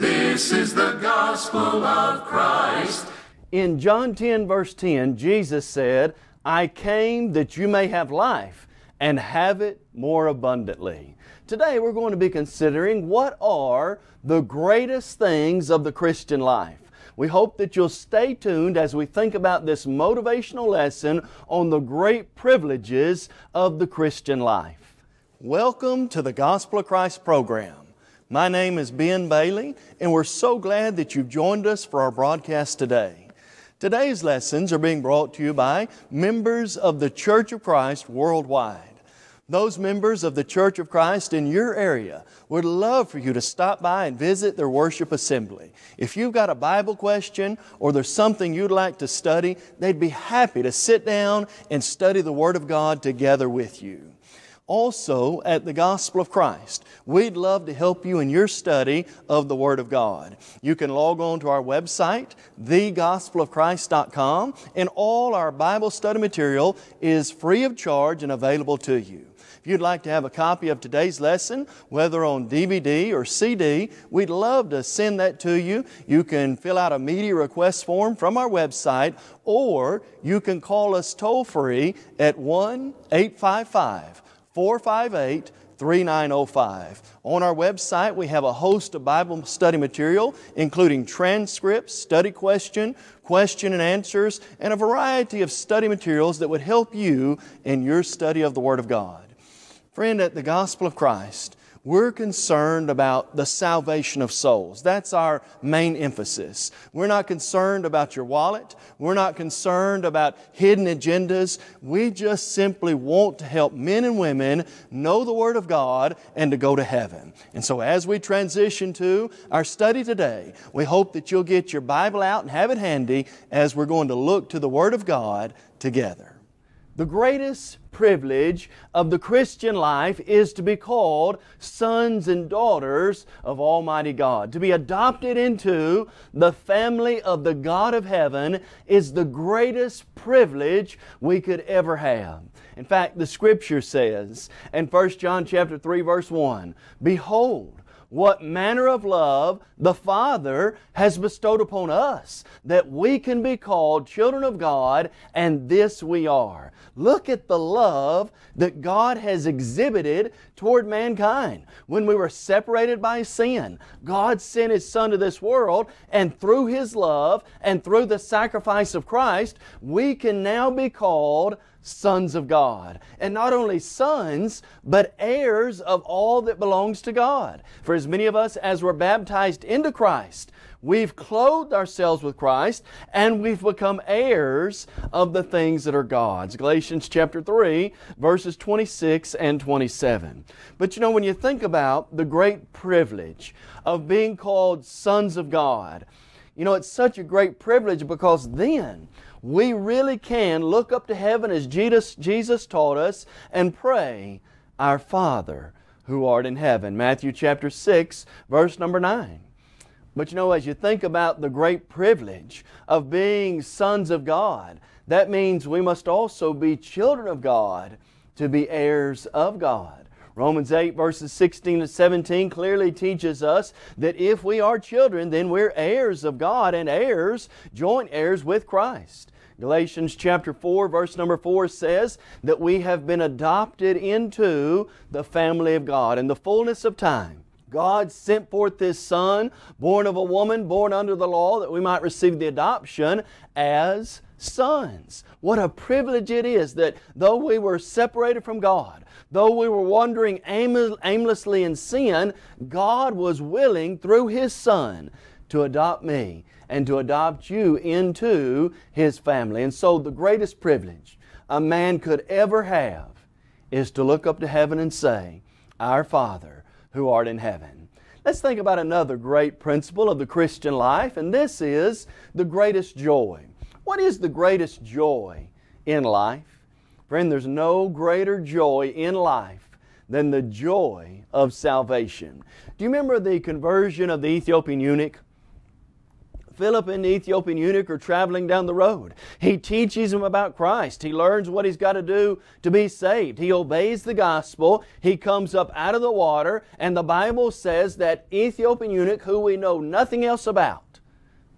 This is the gospel of Christ. In John 10, verse 10, Jesus said, I came that you may have life and have it more abundantly. Today we're going to be considering what are the greatest things of the Christian life. We hope that you'll stay tuned as we think about this motivational lesson on the great privileges of the Christian life. Welcome to the Gospel of Christ program. My name is Ben Bailey, and we're so glad that you've joined us for our broadcast today. Today's lessons are being brought to you by members of the Church of Christ worldwide. Those members of the Church of Christ in your area would love for you to stop by and visit their worship assembly. If you've got a Bible question or there's something you'd like to study, they'd be happy to sit down and study the Word of God together with you. Also, at the Gospel of Christ, we'd love to help you in your study of the Word of God. You can log on to our website, thegospelofchrist.com, and all our Bible study material is free of charge and available to you. If you'd like to have a copy of today's lesson, whether on DVD or CD, we'd love to send that to you. You can fill out a media request form from our website, or you can call us toll free at 1 855 458 3905. On our website, we have a host of Bible study material, including transcripts, study question, question and answers, and a variety of study materials that would help you in your study of the Word of God. Friend, at the Gospel of Christ, we're concerned about the salvation of souls. That's our main emphasis. We're not concerned about your wallet. We're not concerned about hidden agendas. We just simply want to help men and women know the Word of God and to go to heaven. And so as we transition to our study today, we hope that you'll get your Bible out and have it handy as we're going to look to the Word of God together. The greatest privilege of the Christian life is to be called sons and daughters of Almighty God. To be adopted into the family of the God of heaven is the greatest privilege we could ever have. In fact, the scripture says in 1 John chapter 3 verse 1, Behold, what manner of love the Father has bestowed upon us, that we can be called children of God, and this we are. Look at the love that God has exhibited toward mankind. When we were separated by sin, God sent His Son to this world, and through His love and through the sacrifice of Christ, we can now be called sons of God. And not only sons, but heirs of all that belongs to God. For as many of us as were baptized into Christ, we've clothed ourselves with Christ and we've become heirs of the things that are God's. Galatians chapter 3, verses 26 and 27. But you know, when you think about the great privilege of being called sons of God, you know, it's such a great privilege because then we really can look up to heaven as Jesus, Jesus taught us and pray, Our Father who art in heaven. Matthew chapter 6, verse number 9. But you know, as you think about the great privilege of being sons of God, that means we must also be children of God to be heirs of God. Romans 8, verses 16 to 17 clearly teaches us that if we are children, then we're heirs of God and heirs, joint heirs with Christ. Galatians chapter 4, verse number 4 says that we have been adopted into the family of God in the fullness of time. God sent forth His Son, born of a woman, born under the law, that we might receive the adoption as sons. What a privilege it is that though we were separated from God, though we were wandering aimlessly in sin, God was willing through His Son to adopt me and to adopt you into His family. And so, the greatest privilege a man could ever have is to look up to heaven and say, Our Father who art in heaven. Let's think about another great principle of the Christian life, and this is the greatest joy. What is the greatest joy in life? Friend, there's no greater joy in life than the joy of salvation. Do you remember the conversion of the Ethiopian eunuch? Philip and the Ethiopian eunuch are traveling down the road. He teaches him about Christ. He learns what he's got to do to be saved. He obeys the gospel. He comes up out of the water, and the Bible says that Ethiopian eunuch, who we know nothing else about,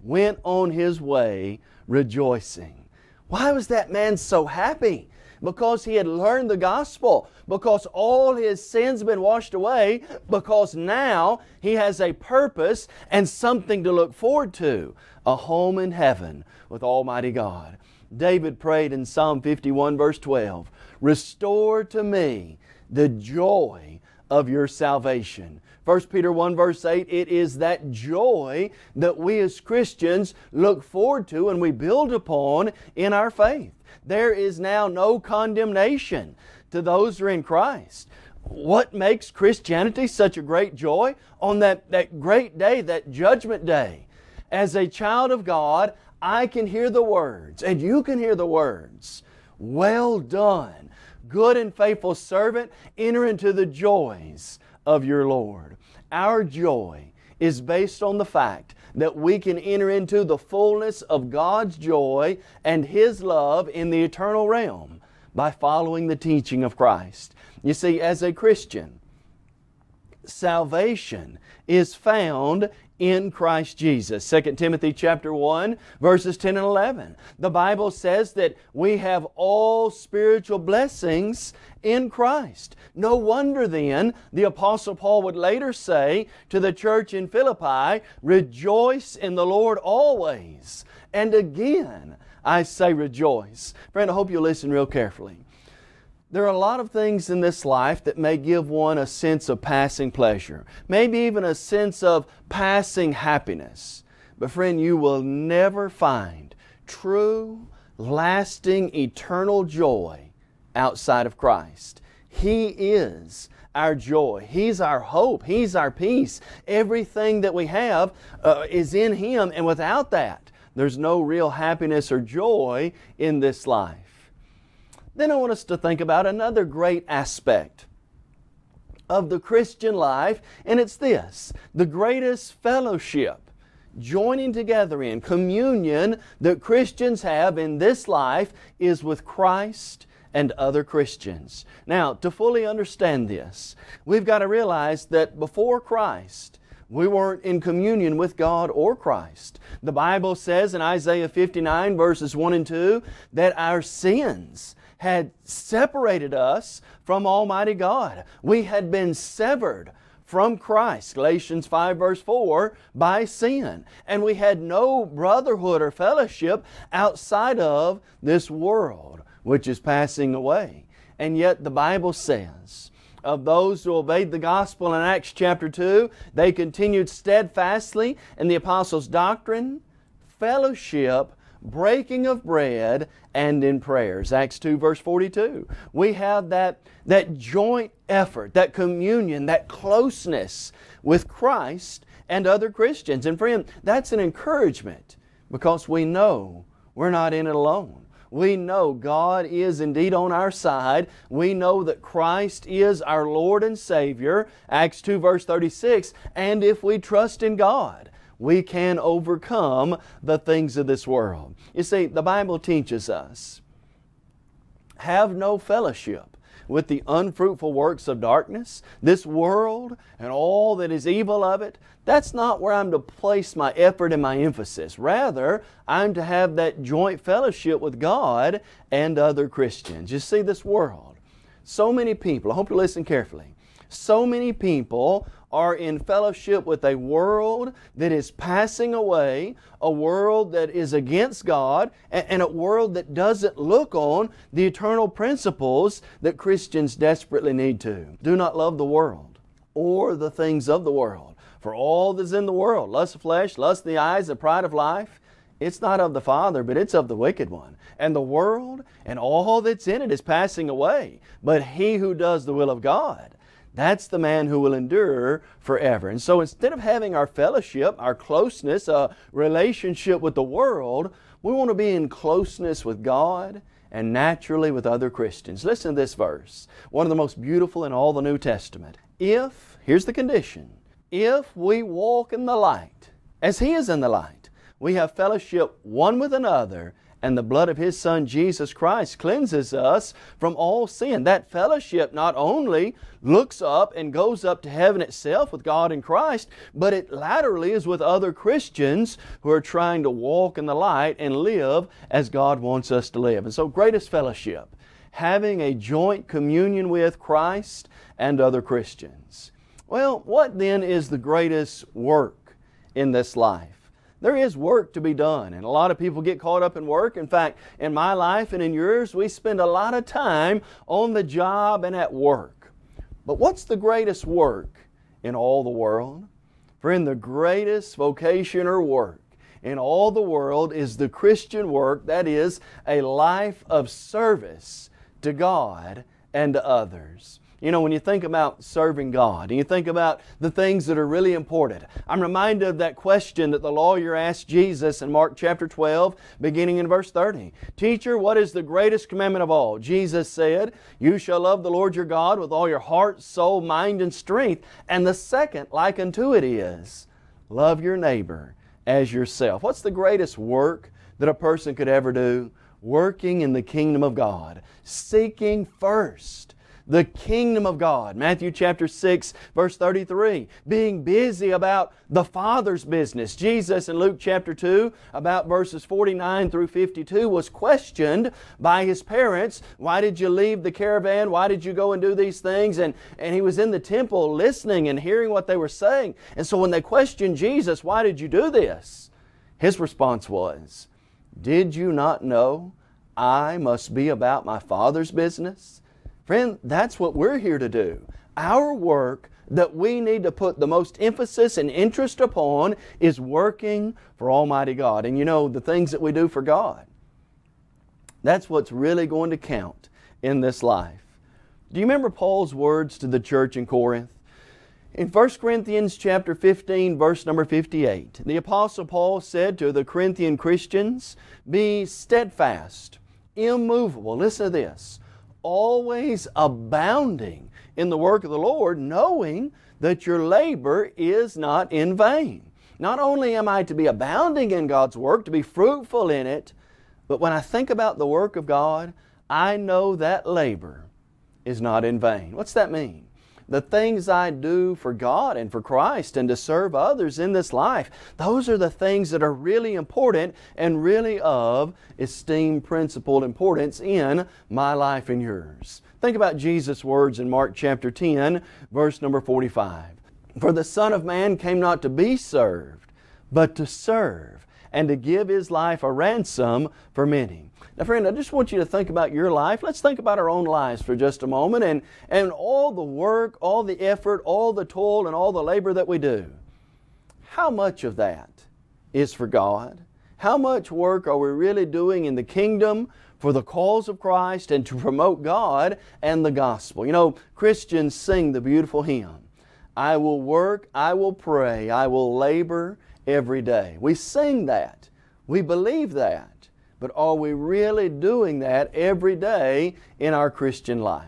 went on his way rejoicing. Why was that man so happy? Because he had learned the gospel, because all his sins been washed away, because now he has a purpose and something to look forward to a home in heaven with Almighty God. David prayed in Psalm 51, verse 12 Restore to me the joy of your salvation. 1 Peter 1 verse 8, it is that joy that we as Christians look forward to and we build upon in our faith there is now no condemnation to those who are in Christ. What makes Christianity such a great joy? On that, that great day, that judgment day, as a child of God, I can hear the words, and you can hear the words. Well done, good and faithful servant, enter into the joys of your Lord. Our joy is based on the fact that we can enter into the fullness of God's joy and His love in the eternal realm by following the teaching of Christ. You see, as a Christian, salvation is found in Christ Jesus. 2 Timothy chapter 1 verses 10 and 11. The Bible says that we have all spiritual blessings in Christ. No wonder then the apostle Paul would later say to the church in Philippi, rejoice in the Lord always. And again, I say rejoice. Friend, I hope you listen real carefully. There are a lot of things in this life that may give one a sense of passing pleasure, maybe even a sense of passing happiness. But, friend, you will never find true, lasting, eternal joy outside of Christ. He is our joy. He's our hope. He's our peace. Everything that we have uh, is in Him, and without that, there's no real happiness or joy in this life. Then I want us to think about another great aspect of the Christian life, and it's this the greatest fellowship, joining together in communion that Christians have in this life is with Christ and other Christians. Now, to fully understand this, we've got to realize that before Christ, we weren't in communion with God or Christ. The Bible says in Isaiah 59, verses 1 and 2, that our sins had separated us from Almighty God. We had been severed from Christ, Galatians 5 verse 4, by sin. And we had no brotherhood or fellowship outside of this world, which is passing away. And yet the Bible says, of those who obeyed the gospel in Acts chapter 2, they continued steadfastly in the apostles' doctrine, fellowship, breaking of bread, and in prayers. Acts 2, verse 42. We have that, that joint effort, that communion, that closeness with Christ and other Christians. And friend, that's an encouragement because we know we're not in it alone. We know God is indeed on our side. We know that Christ is our Lord and Savior. Acts 2, verse 36. And if we trust in God, we can overcome the things of this world. You see, the Bible teaches us have no fellowship with the unfruitful works of darkness, this world, and all that is evil of it. That's not where I'm to place my effort and my emphasis. Rather, I'm to have that joint fellowship with God and other Christians. You see, this world, so many people, I hope you listen carefully, so many people are in fellowship with a world that is passing away, a world that is against God, and a world that doesn't look on the eternal principles that Christians desperately need to. Do not love the world or the things of the world. For all that's in the world, lust of flesh, lust of the eyes, the pride of life, it's not of the Father, but it's of the wicked one. And the world and all that's in it is passing away. But he who does the will of God, That's the man who will endure forever. And so instead of having our fellowship, our closeness, a relationship with the world, we want to be in closeness with God and naturally with other Christians. Listen to this verse, one of the most beautiful in all the New Testament. If, here's the condition, if we walk in the light, as He is in the light, we have fellowship one with another, and the blood of His Son Jesus Christ cleanses us from all sin. That fellowship not only looks up and goes up to heaven itself with God in Christ, but it laterally is with other Christians who are trying to walk in the light and live as God wants us to live. And so, greatest fellowship, having a joint communion with Christ and other Christians. Well, what then is the greatest work in this life? There is work to be done, and a lot of people get caught up in work. In fact, in my life and in yours, we spend a lot of time on the job and at work. But what's the greatest work in all the world? Friend, the greatest vocation or work in all the world is the Christian work, that is, a life of service to God and to others. You know, when you think about serving God and you think about the things that are really important, I'm reminded of that question that the lawyer asked Jesus in Mark chapter 12, beginning in verse 30. Teacher, what is the greatest commandment of all? Jesus said, You shall love the Lord your God with all your heart, soul, mind, and strength. And the second, like unto it, is love your neighbor as yourself. What's the greatest work that a person could ever do? Working in the kingdom of God, seeking first the kingdom of God. Matthew chapter 6, verse 33. Being busy about the Father's business. Jesus in Luke chapter 2, about verses 49 through 52, was questioned by his parents. Why did you leave the caravan? Why did you go and do these things? And, and he was in the temple listening and hearing what they were saying. And so when they questioned Jesus, Why did you do this? His response was, Did you not know I must be about my Father's business? Friend, that's what we're here to do. Our work that we need to put the most emphasis and interest upon is working for Almighty God. And you know, the things that we do for God, that's what's really going to count in this life. Do you remember Paul's words to the church in Corinth? In 1 Corinthians chapter 15 verse number 58, the apostle Paul said to the Corinthian Christians, "Be steadfast, immovable." Listen to this always abounding in the work of the Lord, knowing that your labor is not in vain. Not only am I to be abounding in God's work, to be fruitful in it, but when I think about the work of God, I know that labor is not in vain. What's that mean? The things I do for God and for Christ and to serve others in this life, those are the things that are really important and really of esteemed principled importance in my life and yours. Think about Jesus' words in Mark chapter 10, verse number 45. For the Son of Man came not to be served, but to serve and to give His life a ransom for many. Now, friend, I just want you to think about your life. Let's think about our own lives for just a moment and, and all the work, all the effort, all the toil, and all the labor that we do. How much of that is for God? How much work are we really doing in the kingdom for the cause of Christ and to promote God and the gospel? You know, Christians sing the beautiful hymn I will work, I will pray, I will labor every day. We sing that. We believe that but are we really doing that every day in our Christian life?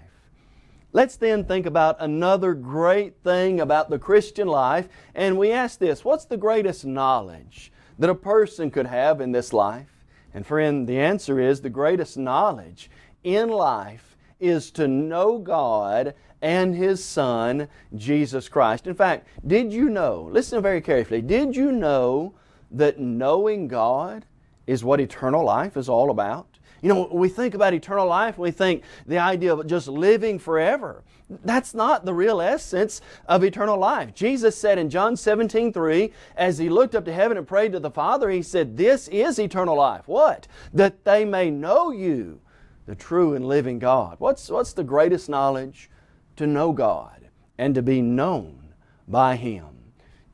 Let's then think about another great thing about the Christian life, and we ask this what's the greatest knowledge that a person could have in this life? And friend, the answer is the greatest knowledge in life is to know God and His Son, Jesus Christ. In fact, did you know, listen very carefully, did you know that knowing God is what eternal life is all about. You know, we think about eternal life, we think the idea of just living forever. That's not the real essence of eternal life. Jesus said in John 17, 3, as he looked up to heaven and prayed to the Father, he said, This is eternal life. What? That they may know you, the true and living God. What's, what's the greatest knowledge? To know God and to be known by Him.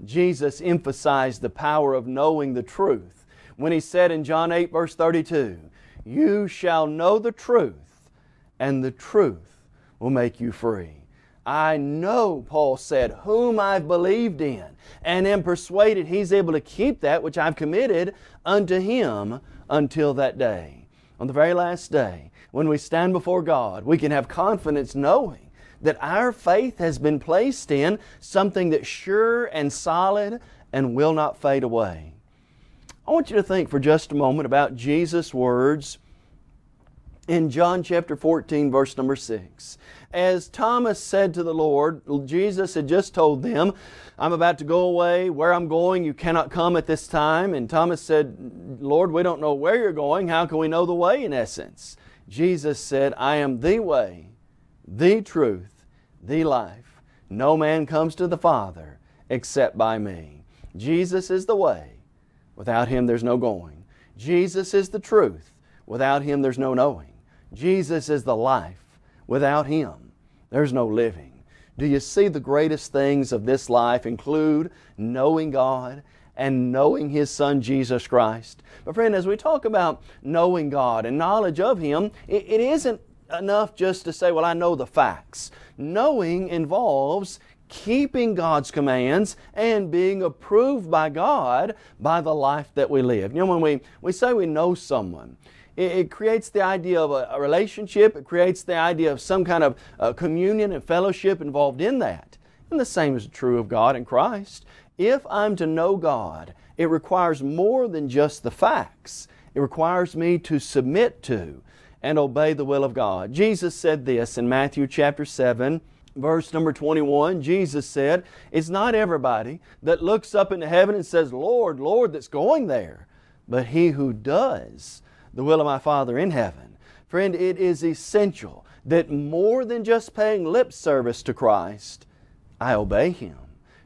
Jesus emphasized the power of knowing the truth when he said in John 8, verse 32, You shall know the truth, and the truth will make you free. I know, Paul said, whom I've believed in, and am persuaded He's able to keep that which I've committed unto Him until that day. On the very last day, when we stand before God, we can have confidence knowing that our faith has been placed in something that's sure and solid and will not fade away. I want you to think for just a moment about Jesus' words in John chapter 14, verse number 6. As Thomas said to the Lord, Jesus had just told them, I'm about to go away. Where I'm going, you cannot come at this time. And Thomas said, Lord, we don't know where you're going. How can we know the way, in essence? Jesus said, I am the way, the truth, the life. No man comes to the Father except by me. Jesus is the way. Without Him, there's no going. Jesus is the truth. Without Him, there's no knowing. Jesus is the life. Without Him, there's no living. Do you see the greatest things of this life include knowing God and knowing His Son Jesus Christ? But friend, as we talk about knowing God and knowledge of Him, it, it isn't enough just to say, well, I know the facts. Knowing involves keeping God's commands and being approved by God by the life that we live. You know, when we, we say we know someone, it, it creates the idea of a, a, relationship, it creates the idea of some kind of uh, communion and fellowship involved in that. And the same is true of God and Christ. If I'm to know God, it requires more than just the facts. It requires me to submit to and obey the will of God. Jesus said this in Matthew chapter 7, verse number 21. Jesus said, It's not everybody that looks up into heaven and says, Lord, Lord, that's going there, but he who does the will of my Father in heaven. Friend, it is essential that more than just paying lip service to Christ, I obey Him.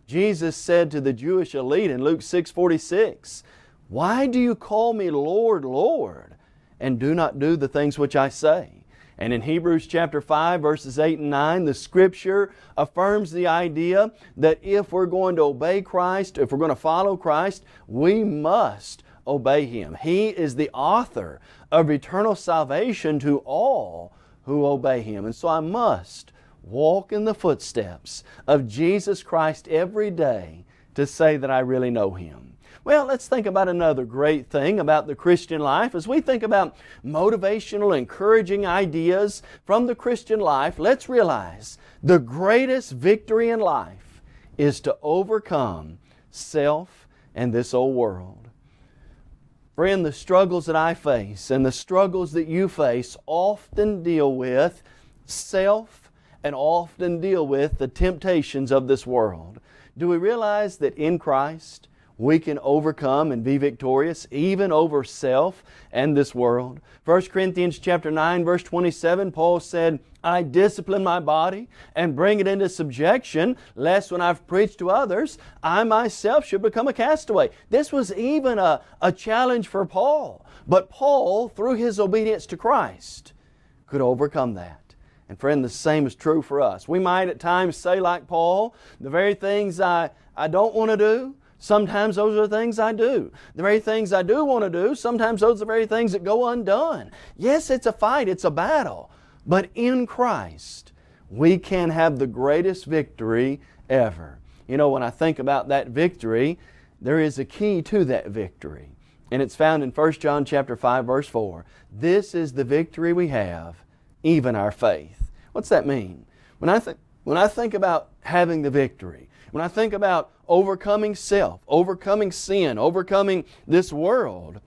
Jesus said to the Jewish elite in Luke 6:46, "Why do you call me Lord, Lord, and do not do the things which I say?" And in Hebrews chapter 5 verses 8 and 9, the scripture affirms the idea that if we're going to obey Christ, if we're going to follow Christ, we must obey Him. He is the author of eternal salvation to all who obey Him. And so I must walk in the footsteps of Jesus Christ every day to say that I really know Him. Well, let's think about another great thing about the Christian life. As we think about motivational, encouraging ideas from the Christian life, let's realize the greatest victory in life is to overcome self and this old world. Friend, the struggles that I face and the struggles that you face often deal with self and often deal with the temptations of this world. Do we realize that in Christ we can overcome and be victorious even over self and this world? 1 Corinthians chapter 9 verse 27 Paul said, I discipline my body and bring it into subjection, lest when I've preached to others, I myself should become a castaway. This was even a, a challenge for Paul. But Paul, through his obedience to Christ, could overcome that. And friend, the same is true for us. We might at times say, like Paul, the very things I, I don't want to do, Sometimes those are the things I do. The very things I do want to do, sometimes those are the very things that go undone. Yes, it's a fight, it's a battle. But in Christ, we can have the greatest victory ever. You know, when I think about that victory, there is a key to that victory. And it's found in 1 John chapter 5 verse 4. This is the victory we have, even our faith. What's that mean? When I think when I think about having the victory, when I think about overcoming self, overcoming sin, overcoming this world,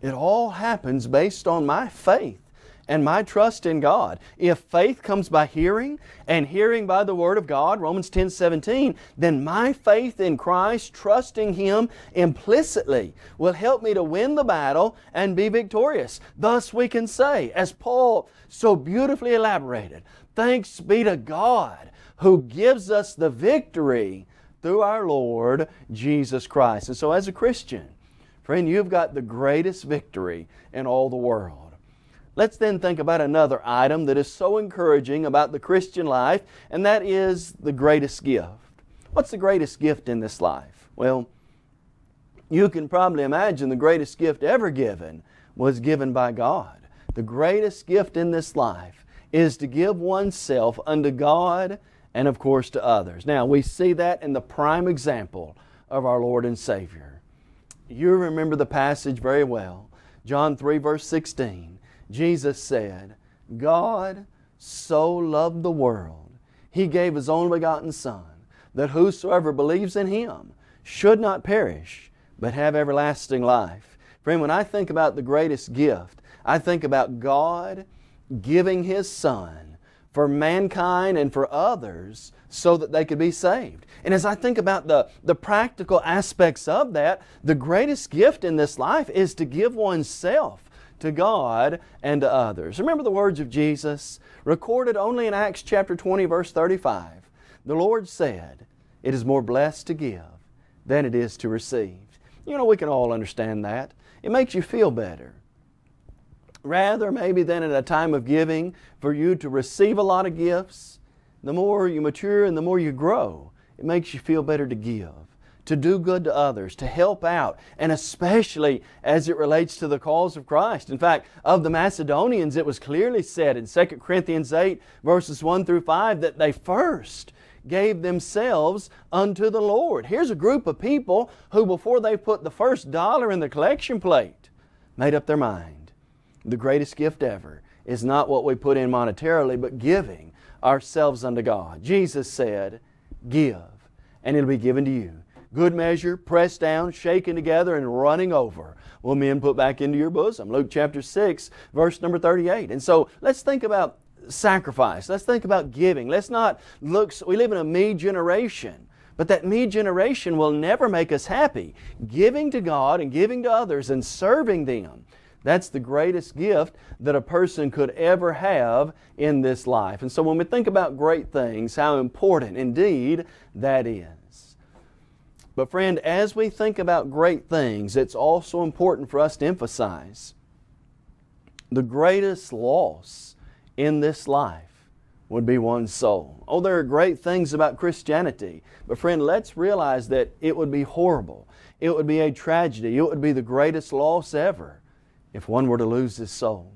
it all happens based on my faith and my trust in God. If faith comes by hearing, and hearing by the Word of God, Romans 10 17, then my faith in Christ, trusting Him implicitly, will help me to win the battle and be victorious. Thus we can say, as Paul so beautifully elaborated, thanks be to God who gives us the victory through our Lord Jesus Christ. And so, as a Christian, friend, you've got the greatest victory in all the world. Let's then think about another item that is so encouraging about the Christian life, and that is the greatest gift. What's the greatest gift in this life? Well, you can probably imagine the greatest gift ever given was given by God. The greatest gift in this life is to give oneself unto God and of course to others. Now, we see that in the prime example of our Lord and Savior. You remember the passage very well. John 3, verse 16. Jesus said, God so loved the world, He gave His only begotten Son, that whosoever believes in Him should not perish, but have everlasting life. Friend, when I think about the greatest gift, I think about God giving His Son for mankind and for others so that they could be saved. And as I think about the, the practical aspects of that, the greatest gift in this life is to give oneself to God and to others. Remember the words of Jesus, recorded only in Acts chapter 20, verse 35. The Lord said, It is more blessed to give than it is to receive. You know, we can all understand that. It makes you feel better. Rather, maybe than at a time of giving, for you to receive a lot of gifts, the more you mature and the more you grow, it makes you feel better to give, to do good to others, to help out, and especially as it relates to the cause of Christ. In fact, of the Macedonians, it was clearly said in 2 Corinthians 8, verses 1 through 5, that they first gave themselves unto the Lord. Here's a group of people who, before they put the first dollar in the collection plate, made up their mind. The greatest gift ever is not what we put in monetarily, but giving ourselves unto God. Jesus said, Give, and it'll be given to you. Good measure, pressed down, shaken together, and running over will men put back into your bosom. Luke chapter 6, verse number 38. And so let's think about sacrifice. Let's think about giving. Let's not look, we live in a me generation. But that me generation will never make us happy. Giving to God and giving to others and serving them. That's the greatest gift that a person could ever have in this life. And so when we think about great things, how important indeed that is. But friend, as we think about great things, it's also important for us to emphasize the greatest loss in this life would be one soul. Oh, there are great things about Christianity, but friend, let's realize that it would be horrible. It would be a tragedy. It would be the greatest loss ever if one were to lose his soul.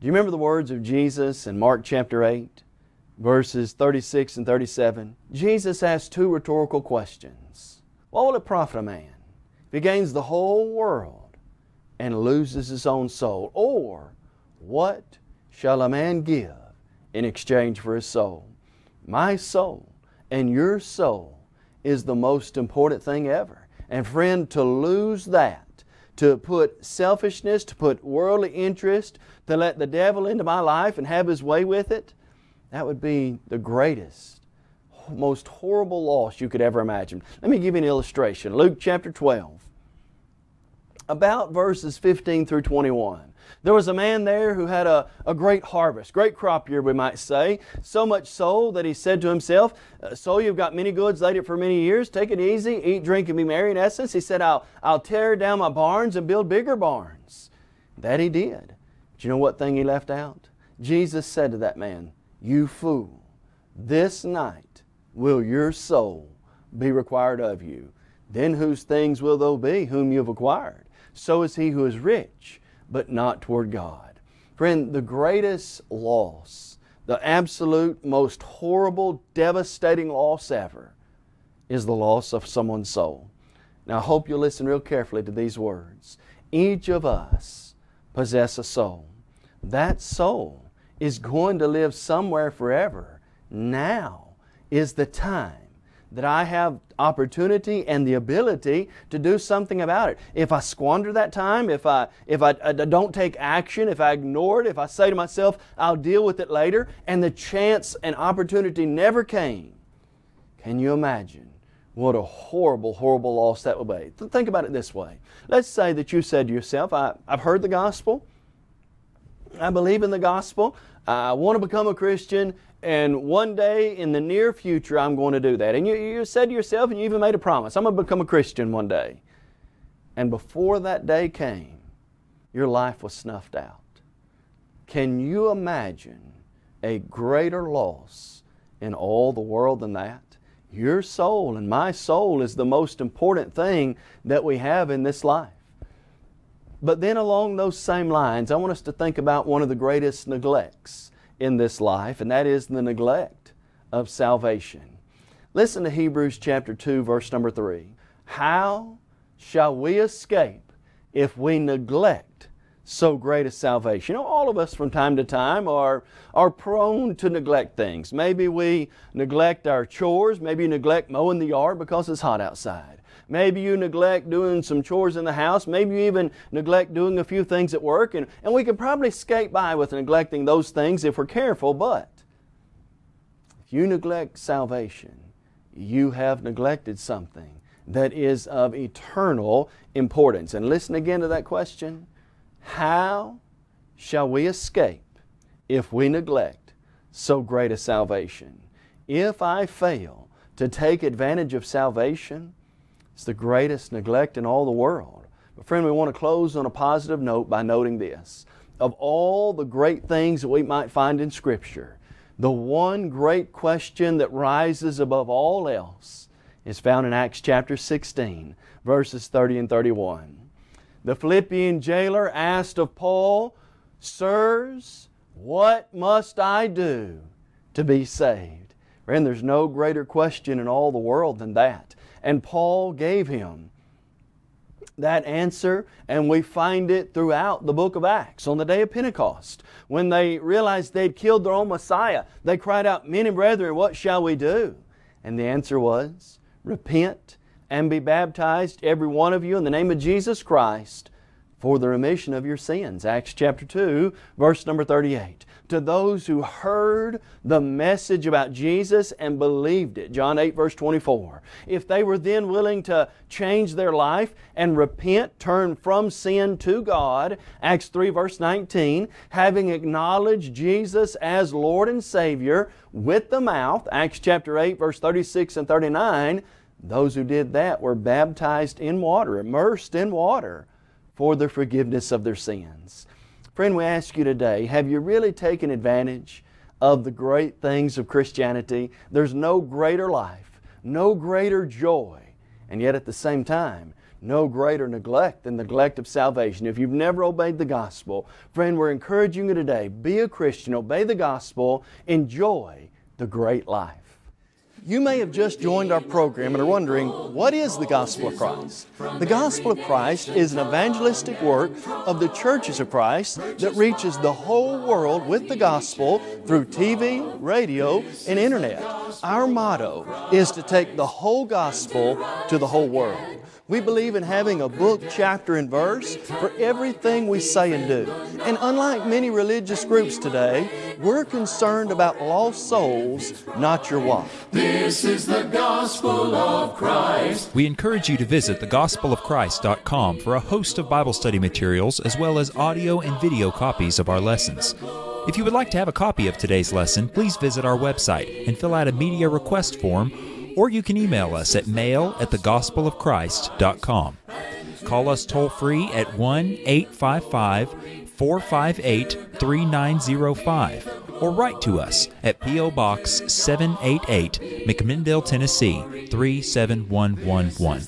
Do you remember the words of Jesus in Mark chapter 8, verses 36 and 37? Jesus asked two rhetorical questions. What will it profit a man if he gains the whole world and loses his own soul? Or what shall a man give in exchange for his soul? My soul and your soul is the most important thing ever. And friend, to lose that, to put selfishness, to put worldly interest, to let the devil into my life and have his way with it, that would be the greatest, most horrible loss you could ever imagine. Let me give you an illustration. Luke chapter 12, about verses 15 through 21. There was a man there who had a, a great harvest, great crop year, we might say. So much so that he said to himself, uh, So you've got many goods laid up for many years. Take it easy, eat, drink, and be merry. In essence, he said, I'll, I'll tear down my barns and build bigger barns. That he did. But you know what thing he left out? Jesus said to that man, You fool, this night will your soul be required of you. Then whose things will those be whom you have acquired? So is he who is rich but not toward God. Friend, the greatest loss, the absolute most horrible, devastating loss ever, is the loss of someone's soul. Now, I hope you'll listen real carefully to these words. Each of us possess a soul. That soul is going to live somewhere forever. Now is the time that I have opportunity and the ability to do something about it. If I squander that time, if I if I, I, don't take action, if I ignore it, if I say to myself, I'll deal with it later, and the chance and opportunity never came, can you imagine what a horrible, horrible loss that would be? Think about it this way. Let's say that you said to yourself, I, I've heard the gospel, I believe in the gospel, I want to become a Christian, and one day in the near future, I'm going to do that. And you, you said to yourself, and you even made a promise, I'm going to become a Christian one day. And before that day came, your life was snuffed out. Can you imagine a greater loss in all the world than that? Your soul and my soul is the most important thing that we have in this life. But then, along those same lines, I want us to think about one of the greatest neglects in this life, and that is the neglect of salvation. Listen to Hebrews chapter 2, verse number 3. How shall we escape if we neglect so great a salvation? You know, all of us from time to time are, are prone to neglect things. Maybe we neglect our chores, maybe neglect mowing the yard because it's hot outside. Maybe you neglect doing some chores in the house. Maybe you even neglect doing a few things at work. And, and we could probably skate by with neglecting those things if we're careful. But if you neglect salvation, you have neglected something that is of eternal importance. And listen again to that question How shall we escape if we neglect so great a salvation? If I fail to take advantage of salvation, it's the greatest neglect in all the world. But, friend, we want to close on a positive note by noting this. Of all the great things that we might find in Scripture, the one great question that rises above all else is found in Acts chapter 16, verses 30 and 31. The Philippian jailer asked of Paul, Sirs, what must I do to be saved? Friend, there's no greater question in all the world than that. And Paul gave him that answer, and we find it throughout the book of Acts. On the day of Pentecost, when they realized they'd killed their own Messiah, they cried out, Men and brethren, what shall we do? And the answer was, Repent and be baptized, every one of you, in the name of Jesus Christ, for the remission of your sins. Acts chapter 2, verse number 38 to those who heard the message about Jesus and believed it. John 8, verse 24. If they were then willing to change their life and repent, turn from sin to God, Acts 3, verse 19, having acknowledged Jesus as Lord and Savior with the mouth, Acts chapter 8, verse 36 and 39, those who did that were baptized in water, immersed in water for the forgiveness of their sins. Friend, we ask you today have you really taken advantage of the great things of Christianity? There's no greater life, no greater joy, and yet at the same time, no greater neglect than neglect of salvation. If you've never obeyed the gospel, friend, we're encouraging you today be a Christian, obey the gospel, enjoy the great life. You may have just joined our program and are wondering, what is the Gospel of Christ? The Gospel of Christ is an evangelistic work of the churches of Christ that reaches the whole world with the gospel through TV, radio, and internet. Our motto is to take the whole gospel to the whole world. We believe in having a book, chapter, and verse for everything we say and do. And unlike many religious groups today, we're concerned about lost souls, not your wife. This is the gospel of Christ. We encourage you to visit thegospelofchrist.com for a host of Bible study materials as well as audio and video copies of our lessons. If you would like to have a copy of today's lesson, please visit our website and fill out a media request form or you can email us at mail at thegospelofchrist.com. Call us toll free at 1 855 458 3905 or write to us at P.O. Box 788, McMinnville, Tennessee 37111.